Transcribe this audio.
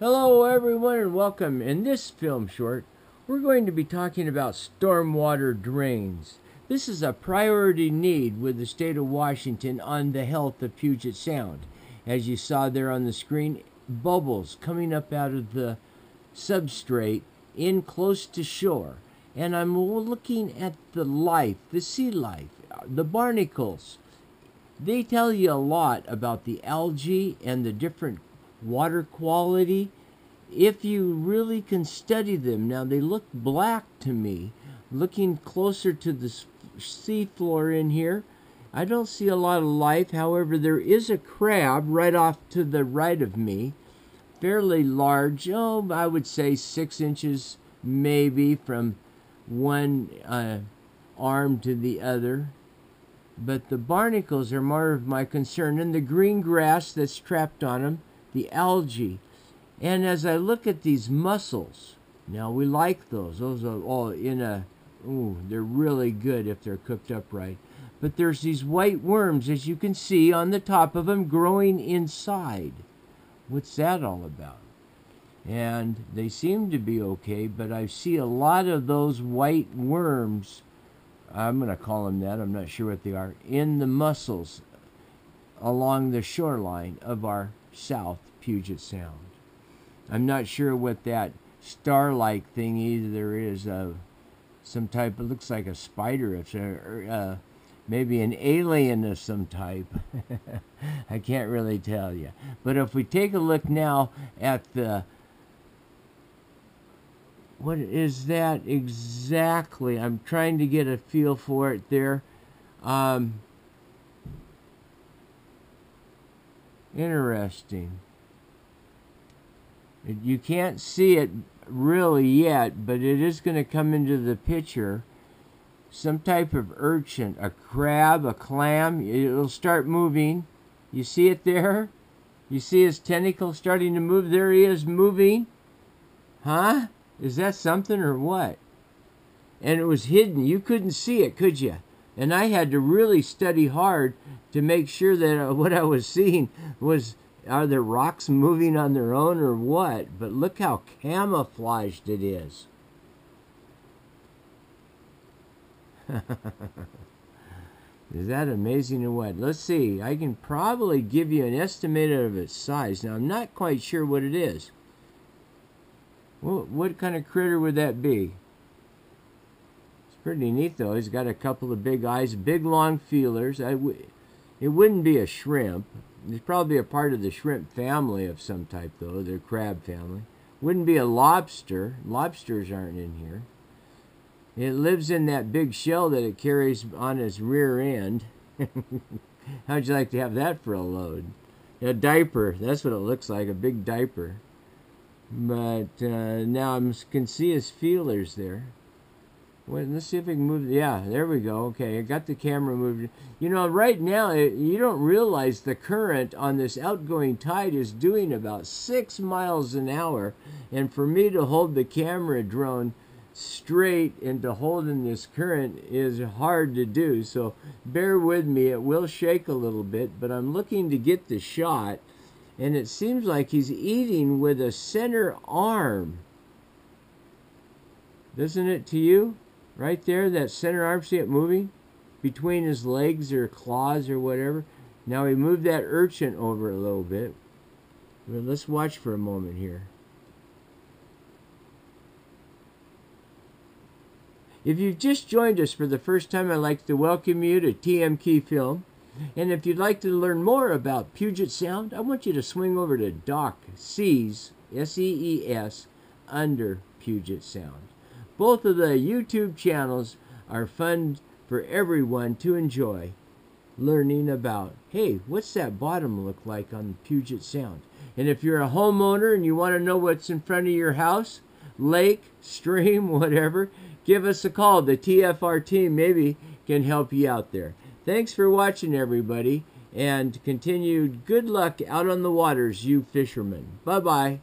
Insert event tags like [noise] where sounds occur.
Hello, everyone, and welcome. In this film short, we're going to be talking about stormwater drains. This is a priority need with the state of Washington on the health of Puget Sound. As you saw there on the screen, bubbles coming up out of the substrate in close to shore. And I'm looking at the life, the sea life, the barnacles. They tell you a lot about the algae and the different water quality if you really can study them. Now, they look black to me. Looking closer to the seafloor in here, I don't see a lot of life. However, there is a crab right off to the right of me, fairly large. Oh, I would say six inches maybe from one uh, arm to the other. But the barnacles are more of my concern, and the green grass that's trapped on them, the algae. And as I look at these mussels, now we like those. Those are all in a, ooh, they're really good if they're cooked up right. But there's these white worms, as you can see on the top of them, growing inside. What's that all about? And they seem to be okay, but I see a lot of those white worms. I'm going to call them that. I'm not sure what they are. In the mussels along the shoreline of our South Puget Sound. I'm not sure what that star-like thing either is. Uh, some type. It looks like a spider. It's a, uh, maybe an alien of some type. [laughs] I can't really tell you. But if we take a look now at the what is that exactly? I'm trying to get a feel for it there. Um, interesting. You can't see it really yet, but it is going to come into the picture. Some type of urchin, a crab, a clam. It'll start moving. You see it there? You see his tentacle starting to move? There he is moving. Huh? Is that something or what? And it was hidden. You couldn't see it, could you? And I had to really study hard to make sure that [laughs] what I was seeing was are there rocks moving on their own or what? But look how camouflaged it is. [laughs] is that amazing or what? Let's see. I can probably give you an estimate of its size. Now, I'm not quite sure what it is. What, what kind of critter would that be? Pretty neat, though. He's got a couple of big eyes, big long feelers. I w- it wouldn't be a shrimp. It's probably a part of the shrimp family of some type, though, the crab family. Wouldn't be a lobster. Lobsters aren't in here. It lives in that big shell that it carries on its rear end. [laughs] How'd you like to have that for a load? A diaper. That's what it looks like, a big diaper. But uh, now I can see his feelers there. Wait, let's see if we can move. Yeah, there we go. Okay, I got the camera moved. You know, right now, you don't realize the current on this outgoing tide is doing about six miles an hour. And for me to hold the camera drone straight and to hold in this current is hard to do. So bear with me. It will shake a little bit, but I'm looking to get the shot. And it seems like he's eating with a center arm. Doesn't it to you? Right there, that center arm, see it moving? Between his legs or claws or whatever. Now we move that urchin over a little bit. But let's watch for a moment here. If you've just joined us for the first time, I'd like to welcome you to TM Key Film. And if you'd like to learn more about Puget Sound, I want you to swing over to Doc Sees, S E E S, under Puget Sound. Both of the YouTube channels are fun for everyone to enjoy learning about. Hey, what's that bottom look like on Puget Sound? And if you're a homeowner and you want to know what's in front of your house, lake, stream, [laughs] whatever, give us a call. The TFR team maybe can help you out there. Thanks for watching, everybody, and continued good luck out on the waters, you fishermen. Bye bye.